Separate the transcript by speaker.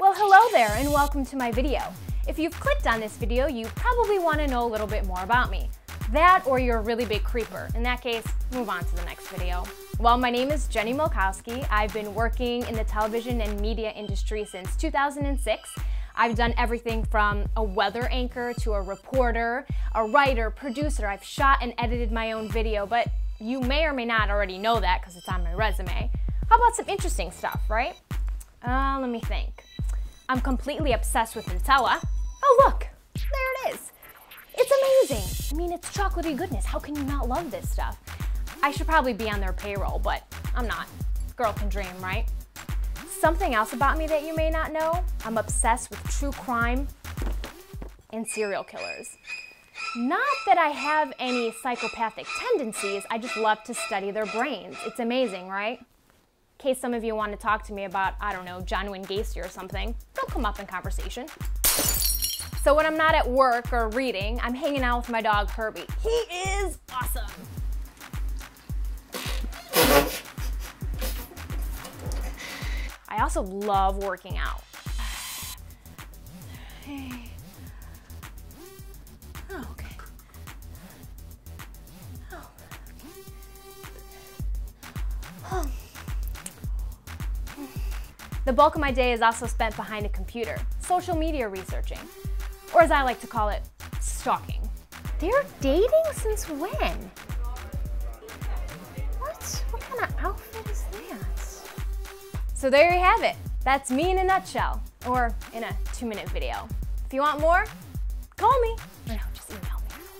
Speaker 1: Well, hello there and welcome to my video. If you've clicked on this video, you probably want to know a little bit more about me. That or you're a really big creeper. In that case, move on to the next video. Well, my name is Jenny Milkowski. I've been working in the television and media industry since 2006. I've done everything from a weather anchor to a reporter, a writer, producer. I've shot and edited my own video, but you may or may not already know that because it's on my resume. How about some interesting stuff, right? Uh, let me think. I'm completely obsessed with Nutella. Oh, look, there it is. It's amazing. I mean, it's chocolatey goodness. How can you not love this stuff? I should probably be on their payroll, but I'm not. Girl can dream, right? Something else about me that you may not know, I'm obsessed with true crime and serial killers. Not that I have any psychopathic tendencies, I just love to study their brains. It's amazing, right? Case some of you want to talk to me about, I don't know, John Wayne Gacy or something, they'll come up in conversation. So when I'm not at work or reading, I'm hanging out with my dog Herbie. He is awesome. I also love working out. The bulk of my day is also spent behind a computer, social media researching, or as I like to call it, stalking. They're dating since when? What? What kind of outfit is that? So there you have it. That's me in a nutshell, or in a two minute video. If you want more, call me, no, just email me.